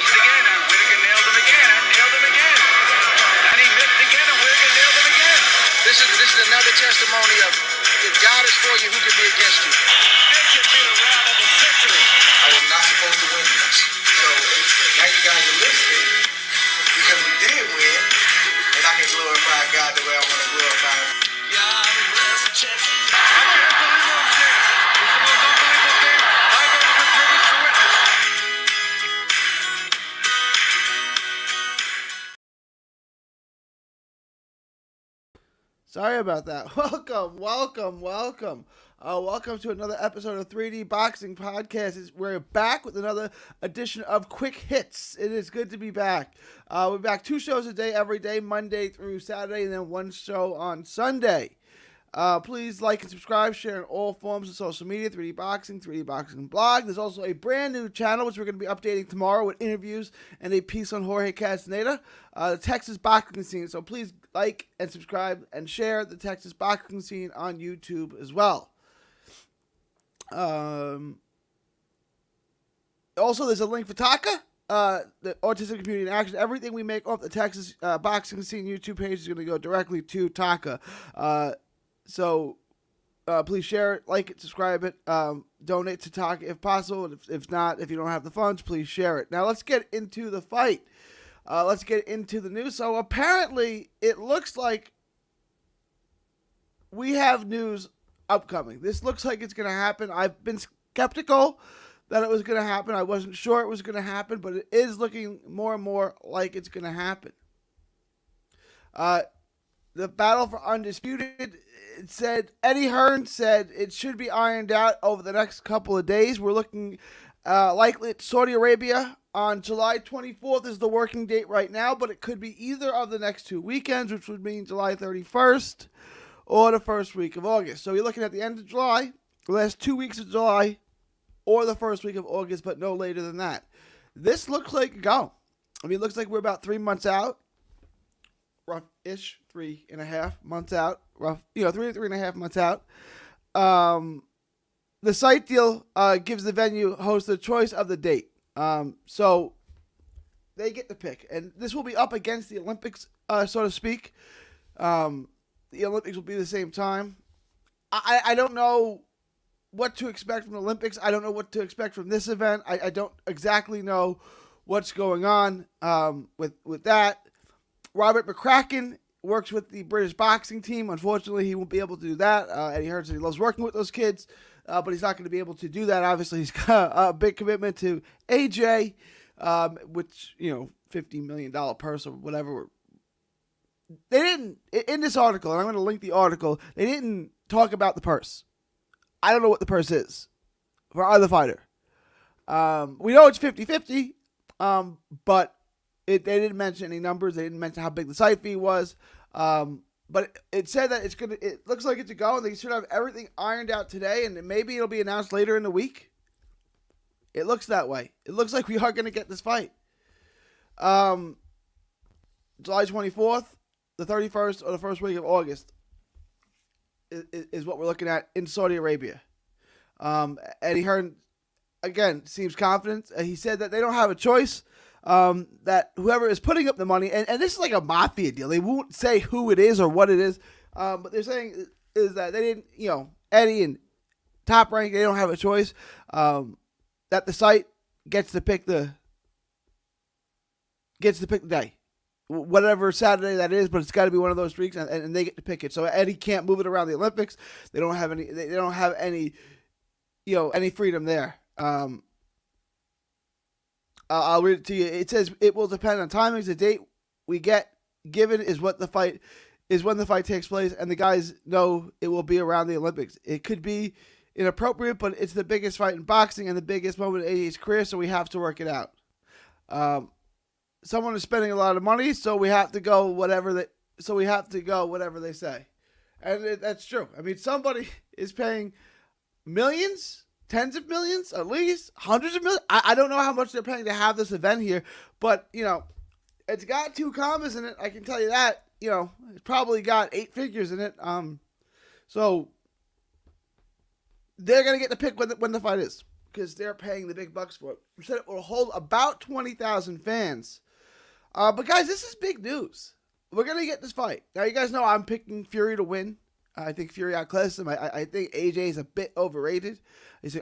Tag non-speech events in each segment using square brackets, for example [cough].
missed again, and Whitaker nailed him again, and nailed him again. And he missed again, and Whitaker nailed him again. This is this is another testimony of if God is for you, who can be against you? This could be the round of the century. Sorry about that. [laughs] Welcome, welcome, welcome. Uh, welcome to another episode of 3D Boxing Podcast. It's- We're back with another edition of Quick Hits. It is good to be back. Uh, we're back two shows a day every day, Monday through Saturday, and then one show on Sunday. Uh, please like and subscribe, share in all forms of social media 3D Boxing, 3D Boxing Blog. There's also a brand new channel which we're going to be updating tomorrow with interviews and a piece on Jorge Castaneda, uh, the Texas boxing scene. So please like and subscribe and share the Texas boxing scene on YouTube as well. Um, also, there's a link for TACA, uh, the Autism Community in Action. Everything we make off the Texas uh, boxing scene YouTube page is going to go directly to TACA. So uh, please share it, like it, subscribe it, um, donate to Talk if possible. If, if not, if you don't have the funds, please share it. Now let's get into the fight. Uh, let's get into the news. So apparently, it looks like we have news upcoming. This looks like it's going to happen. I've been skeptical that it was going to happen. I wasn't sure it was going to happen, but it is looking more and more like it's going to happen. Uh, the battle for undisputed said eddie hearn said it should be ironed out over the next couple of days. We're looking uh, likely at saudi arabia on july 24th is the working date right now but it could be either of the next two weekends which would mean july 31st or the first week of august. So you're looking at the end of july the last two weeks of july or the first week of august but no later than that. This looks like go. I mean it looks like we're about three months out rough-ish, three and a half months out. Rough, you know, three three and a half months out. Um, the site deal uh, gives the venue host the choice of the date. Um, so they get the pick, and this will be up against the Olympics, uh, so to speak. Um, the Olympics will be the same time. I, I don't know what to expect from the Olympics. I don't know what to expect from this event. I, I don't exactly know what's going on um, with with that. Robert McCracken works with the British boxing team. Unfortunately, he won't be able to do that. Uh, Eddie Hearn said he loves working with those kids, uh, but he's not going to be able to do that. Obviously, he's got [laughs] a big commitment to AJ, um, which you know, fifty million dollar purse or whatever. They didn't in this article, and I'm going to link the article. They didn't talk about the purse. I don't know what the purse is for either fighter. Um, we know it's 50-50, um, but it, they didn't mention any numbers. They didn't mention how big the site fee was. Um, but it, said that it's gonna. It looks like it's a go, and they should have everything ironed out today, and maybe it'll be announced later in the week. It looks that way. It looks like we are gonna get this fight. Um, July twenty fourth, the thirty first, or the first week of August is, is what we're looking at in Saudi Arabia. Um, Eddie Hearn again seems confident. Uh, He said that they don't have a choice um, that whoever is putting up the money, and, and this is like a mafia deal. They won't say who it is or what it is, um, but they're saying is that they didn't, you know, Eddie and Top Rank, they don't have a choice. Um, that the site gets to pick the gets to pick the day, whatever Saturday that is, but it's got to be one of those weeks, and, and they get to pick it. So Eddie can't move it around the Olympics. They don't have any. They they don't have any, you know, any freedom there. Um, uh, I'll read it to you. It says it will depend on timings. The date we get given is what the fight is when the fight takes place, and the guys know it will be around the Olympics. It could be inappropriate, but it's the biggest fight in boxing and the biggest moment in AJ's career, so we have to work it out. Um, someone is spending a lot of money, so we have to go whatever they. So we have to go whatever they say, and it, that's true. I mean, somebody [laughs] is paying millions, tens of millions, at least hundreds of millions. I, I don't know how much they're paying to have this event here, but you know, it's got two commas in it. I can tell you that. You know, it's probably got eight figures in it. Um, so they're gonna get to pick when the, when the fight is. because they're paying the big bucks for it. We said it will hold about twenty thousand fans. Uh, but guys, this is big news. We're gonna get this fight now. You guys know I'm picking Fury to win. I think Fury outclasses him. I, I, think AJ is a bit overrated.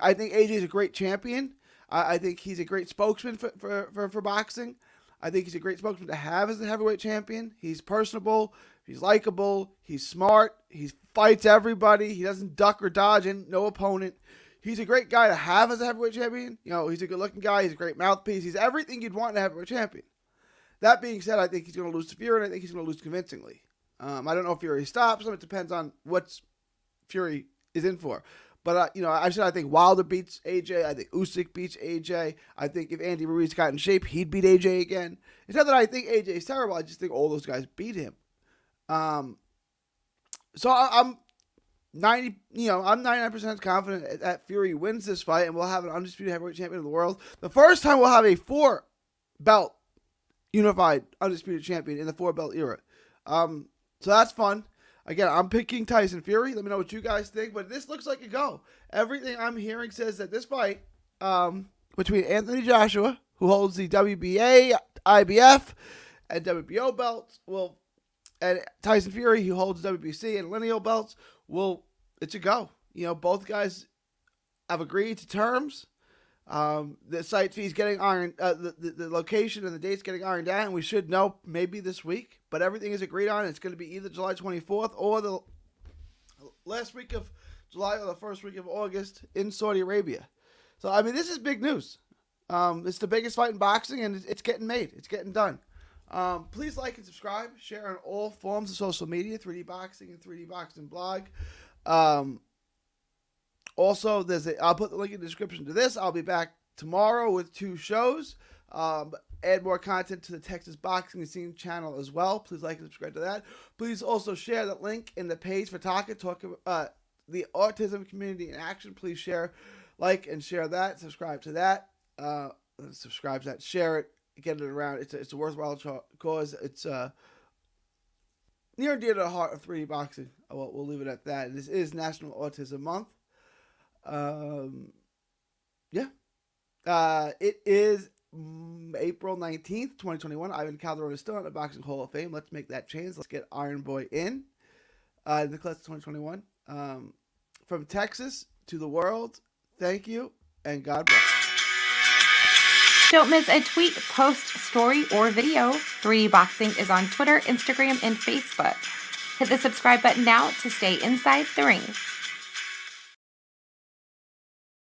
I think AJ is a great champion. I, I think he's a great spokesman for, for, for, for boxing. I think he's a great spokesman to have as the heavyweight champion. He's personable. He's likable. He's smart. He fights everybody. He doesn't duck or dodge in no opponent. He's a great guy to have as a heavyweight champion. You know, he's a good looking guy. He's a great mouthpiece. He's everything you'd want in a heavyweight champion. That being said, I think he's going to lose to Fury, and I think he's going to lose convincingly. Um, I don't know if Fury stops him. It depends on what Fury is in for. But uh, you know, I said I think Wilder beats AJ. I think Usyk beats AJ. I think if Andy Ruiz got in shape, he'd beat AJ again. It's not that I think AJ is terrible. I just think all those guys beat him. Um, so I, am ninety. You know, I'm ninety nine percent confident that Fury wins this fight, and we'll have an undisputed heavyweight champion of the world. The first time we'll have a four belt unified undisputed champion in the four belt era. Um, so that's fun. Again, I'm picking Tyson Fury. Let me know what you guys think. But this looks like a go. Everything I'm hearing says that this fight um, between Anthony Joshua, who holds the WBA, IBF, and WBO belts, will and Tyson Fury, who holds WBC and lineal belts, will it's a go. You know, both guys have agreed to terms. Um, the site fees getting ironed, uh, the, the, the location and the dates getting ironed out, and we should know maybe this week. But everything is agreed on. It's going to be either July 24th or the last week of July or the first week of August in Saudi Arabia. So I mean, this is big news. Um, it's the biggest fight in boxing, and it's getting made. It's getting done. Um, please like and subscribe. Share on all forms of social media, 3D Boxing and 3D Boxing Blog. Um, also, there's a, I'll put the link in the description to this. I'll be back tomorrow with two shows. Um, add more content to the Texas Boxing Scene channel as well. Please like and subscribe to that. Please also share the link in the page for TACA talk uh, the autism community in action. Please share, like, and share that. Subscribe to that. Uh, subscribe to that. Share it. Get it around. It's a, it's a worthwhile cause. It's uh, near and dear to the heart of 3D boxing. Well, we'll leave it at that. This is National Autism Month. Um, yeah. Uh, it is April 19th, 2021. Ivan Calderon is still in the Boxing Hall of Fame. Let's make that change. Let's get Iron Boy in. Uh, the class of 2021. Um, from Texas to the world, thank you and God bless. Don't miss a tweet, post, story, or video. 3D Boxing is on Twitter, Instagram, and Facebook. Hit the subscribe button now to stay inside the ring.